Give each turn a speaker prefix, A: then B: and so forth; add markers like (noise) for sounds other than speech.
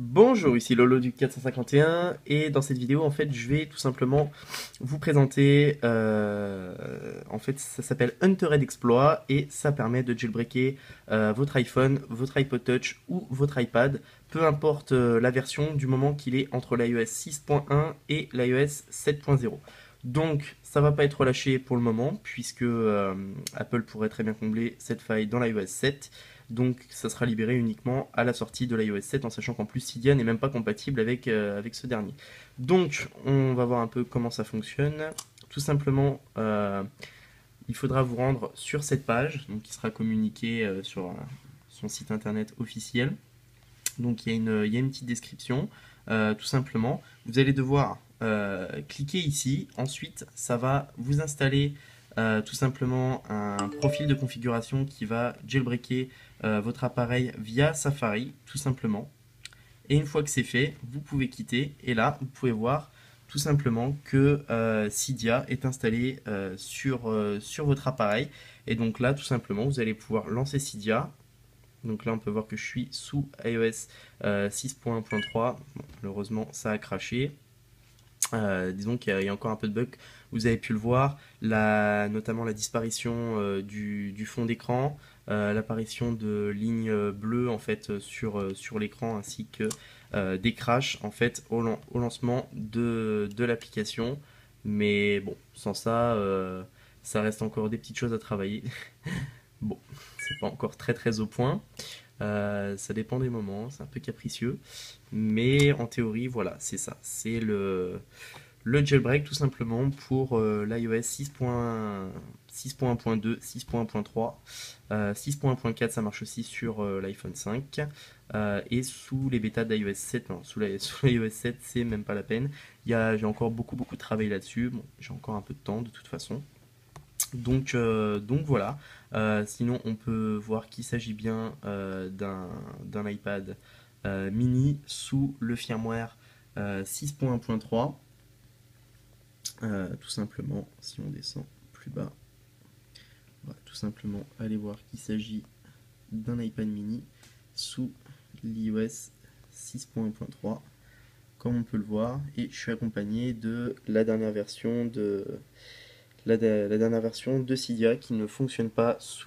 A: Bonjour, ici Lolo du 451 et dans cette vidéo en fait je vais tout simplement vous présenter euh, en fait ça s'appelle Huntered Exploit et ça permet de jailbreaker euh, votre iPhone, votre iPod Touch ou votre iPad peu importe euh, la version du moment qu'il est entre l'iOS 6.1 et l'iOS 7.0 donc ça va pas être relâché pour le moment puisque Apple pourrait très bien combler cette faille dans l'iOS 7 donc ça sera libéré uniquement à la sortie de l'iOS 7 en sachant qu'en plus Cydia n'est même pas compatible avec, euh, avec ce dernier. Donc on va voir un peu comment ça fonctionne. Tout simplement, euh, il faudra vous rendre sur cette page, qui sera communiquée euh, sur son site internet officiel. Donc il y, a une, il y a une petite description, tout simplement. Vous allez devoir cliquer ici, ensuite ça va vous installer euh, tout simplement un profil de configuration qui va jailbreaker euh, votre appareil via Safari, tout simplement. Et une fois que c'est fait, vous pouvez quitter et là, vous pouvez voir tout simplement que euh, Cydia est installé sur, sur votre appareil. Et donc là, tout simplement, vous allez pouvoir lancer Cydia. Donc là, on peut voir que je suis sous iOS 6.1.3. malheureusement, ça a craché. Euh, disons qu'il y, a encore un peu de bug. Vous avez pu le voir, notamment la disparition euh, du, fond d'écran, euh, l'apparition de lignes bleues en fait sur, sur l'écran ainsi que des crashs en fait au, lancement de, de l'application. Mais bon, sans ça, ça reste encore des petites choses à travailler. (laughs) bon, c'est pas encore très très au point. Ça dépend des moments, c'est un peu capricieux. Mais en théorie, voilà, c'est ça. C'est le, jailbreak tout simplement pour euh, l'iOS 6.1.2, 6.1.3. 6.1.4 ça marche aussi sur euh, l'iPhone 5 euh, et sous les bêtas d'iOS 7, non, sous (laughs) l'iOS 7 c'est même pas la peine. J'ai encore beaucoup beaucoup de travail là-dessus, j'ai encore un peu de temps de toute façon. Donc, donc voilà, sinon on peut voir qu'il s'agit bien d'un iPad euh, mini sous le firmware 6.1.3. Euh, euh, tout simplement, si on descend plus bas, on va tout simplement aller voir qu'il s'agit d'un iPad mini sous l'iOS 6.1.3 comme on peut le voir et je suis accompagné de la dernière version de la, dernière version de Cydia qui ne fonctionne pas sous